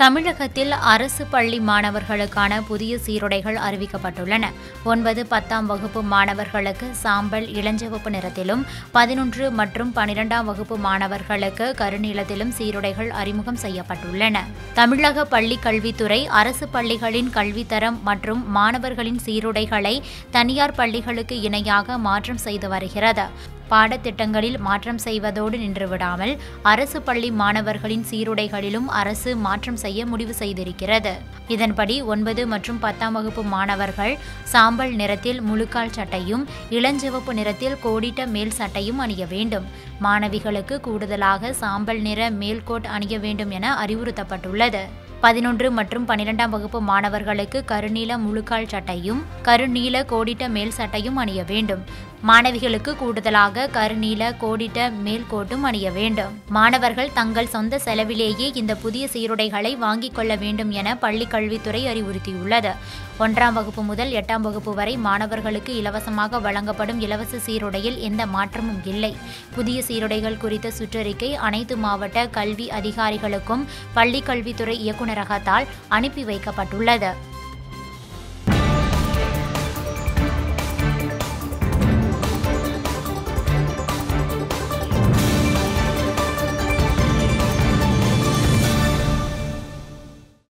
தமிழகத்தில் அரசு பள்ளி மாணவர்களுக்கான புதிய சீருடைகள் அறிவிக்கப்பட்டுள்ளன. ஒன்பது பத்தாம் வகுப்பு மாணவர்களுக்கு சாம்பல் இளஞ்சிவப்பு நிறத்திலும் பதினொன்று மற்றும் பனிரெண்டாம் வகுப்பு மாணவர்களுக்கு கருநீளத்திலும் சீருடைகள் அறிமுகம் செய்யப்பட்டுள்ளன. தமிழக பள்ளி கல்வித்துறை அரசு பள்ளிகளின் கல்வித்தரம் மற்றும் மாணவர்களின் சீருடைகளை தனியார் பள்ளிகளுக்கு இணையாக மாற்றம் செய்து வருகிறது. பாடத்திட்டங்களில் மாற்றம் செய்வதோடு நின்றுவிடாமல் அரசு பள்ளி மாணவர்களின் சீருடைகளிலும் அரசு மாற்றம் செய்ய முடிவு செய்திருக்கிறது. இதன்படி ஒன்பது மற்றும் பத்தாம் வகுப்பு மாணவர்கள் சாம்பல் நிறத்தில் முழுக்கால் சட்டையும் இளஞ்சிவப்பு நிறத்தில் கோடிட்ட மேல் சட்டையும் அணிய வேண்டும். மாணவிகளுக்கு கூடுதலாக சாம்பல் நிற மேல்கோட் அணிய வேண்டும் என அறிவுறுத்தப்பட்டுள்ளது. பதினொன்று மற்றும் பனிரெண்டாம் வகுப்பு மாணவர்களுக்கு கருநீல முழுக்கால் சட்டையும் கருநீல கோடிட்ட மேல் சட்டையும் அணிய வேண்டும். மாணவிகளுக்கு கூடுதலாக கருநீல கோடிட்ட மேல் கோட்டும் அணிய வேண்டும். மாணவர்கள் தங்கள் சொந்த செலவிலேயே இந்த புதிய சீருடைகளை வாங்கிக் கொள்ள வேண்டும் என பள்ளி கல்வித்துறை அறிவுறுத்தியுள்ளது. ஒன்றாம் வகுப்பு முதல் எட்டாம் வகுப்பு வரை மாணவர்களுக்கு இலவசமாக வழங்கப்படும் இலவச சீருடையில் எந்த மாற்றமும் இல்லை. புதிய சீருடைகள் குறித்த சுற்றறிக்கை அனைத்து மாவட்ட கல்வி அதிகாரிகளுக்கும் பள்ளிக் கல்வித்துறை இயக்குநரகத்தால் அனுப்பி வைக்கப்பட்டுள்ளது.